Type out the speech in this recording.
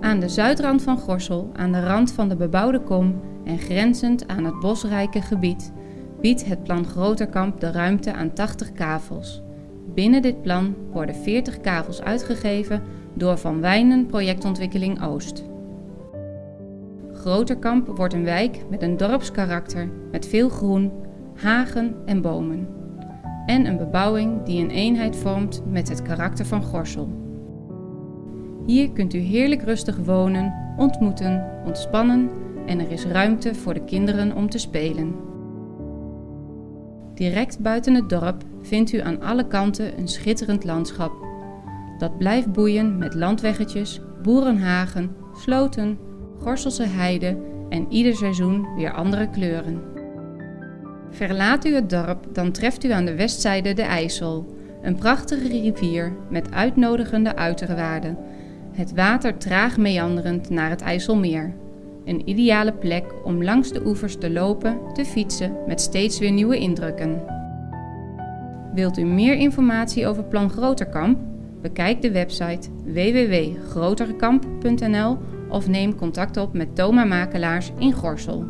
Aan de zuidrand van Gorsel, aan de rand van de bebouwde kom en grenzend aan het bosrijke gebied, biedt het plan Groterkamp de ruimte aan 80 kavels. Binnen dit plan worden 40 kavels uitgegeven door Van Wijnen Projectontwikkeling Oost. Groterkamp wordt een wijk met een dorpskarakter met veel groen, hagen en bomen. En een bebouwing die een eenheid vormt met het karakter van Gorsel. Hier kunt u heerlijk rustig wonen, ontmoeten, ontspannen en er is ruimte voor de kinderen om te spelen. Direct buiten het dorp vindt u aan alle kanten een schitterend landschap. Dat blijft boeien met landweggetjes, boerenhagen, sloten, Gorselse heide en ieder seizoen weer andere kleuren. Verlaat u het dorp, dan treft u aan de westzijde de IJssel, een prachtige rivier met uitnodigende uiterwaarden. Het water traag meanderend naar het IJsselmeer. Een ideale plek om langs de oevers te lopen, te fietsen met steeds weer nieuwe indrukken. Wilt u meer informatie over Plan Groterkamp? Bekijk de website www.groterkamp.nl of neem contact op met Toma Makelaars in Gorsel.